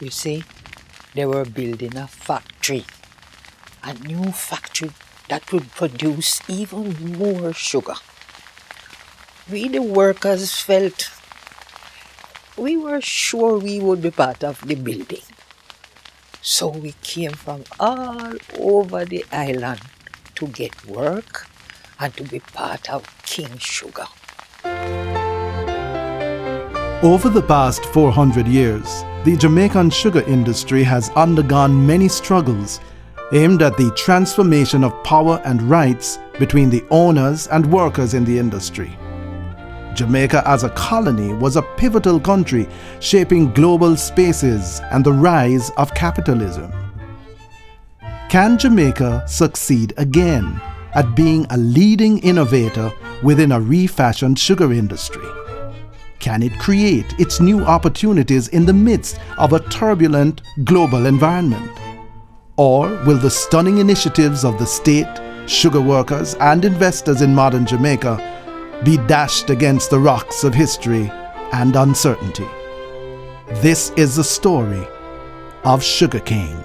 You see, they were building a factory, a new factory that would produce even more sugar. We, the workers, felt we were sure we would be part of the building. So we came from all over the island to get work and to be part of King Sugar. Over the past 400 years, the Jamaican sugar industry has undergone many struggles aimed at the transformation of power and rights between the owners and workers in the industry. Jamaica as a colony was a pivotal country shaping global spaces and the rise of capitalism. Can Jamaica succeed again at being a leading innovator within a refashioned sugar industry? Can it create its new opportunities in the midst of a turbulent global environment? Or will the stunning initiatives of the state, sugar workers, and investors in modern Jamaica be dashed against the rocks of history and uncertainty? This is the story of sugarcane.